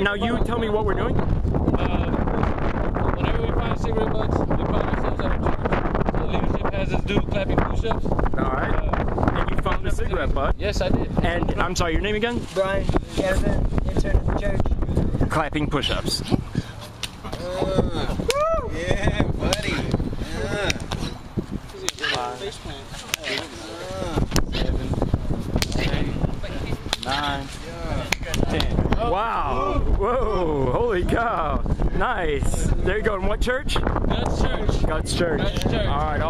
Now you tell me what we're doing. Uh, whenever we find cigarette butts, we find ourselves at a church. The leadership has us do clapping push-ups. All right. Uh, And you found a cigarette butt. yes, I did. And I'm sorry, your name again? Brian Kevin, intern at the church. Clapping push-ups. Yeah, buddy. Nine, ten. Wow. Whoa. Holy cow. Nice. There you go. In what church? That's church. GUTS church. GUTS church. All right. Awesome.